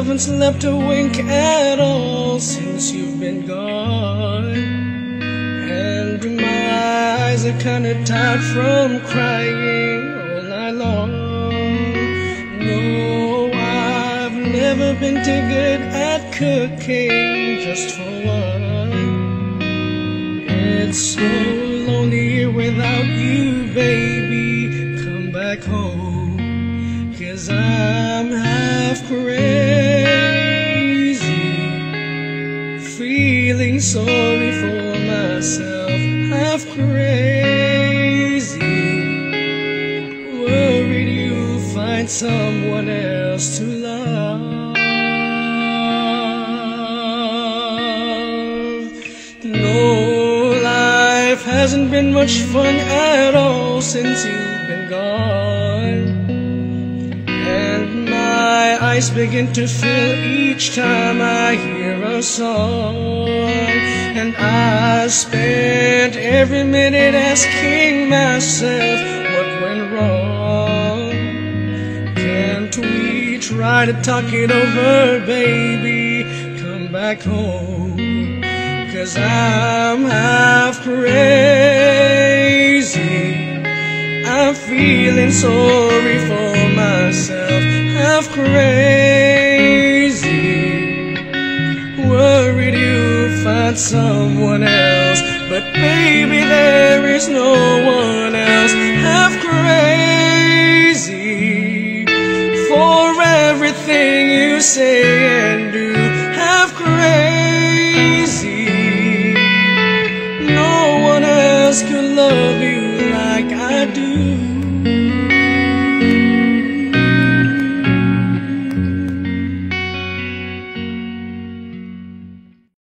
haven't slept a wink at all since you've been gone. And my eyes are kinda tired from crying all night long. No, I've never been too good at cooking just for one. It's so lonely without you, baby. Come back home. Cause I'm feeling sorry for myself, half crazy, worried you'll find someone else to love. No, life hasn't been much fun at all since you've been gone. Eyes begin to fill each time I hear a song. And I spend every minute asking myself what went wrong. Can't we try to talk it over, baby? Come back home. Cause I'm half crazy. I'm feeling sorry for myself, half crazy. someone else. But baby, there is no one else. Half crazy For everything you say and do. Half crazy. No one else could love you like I do.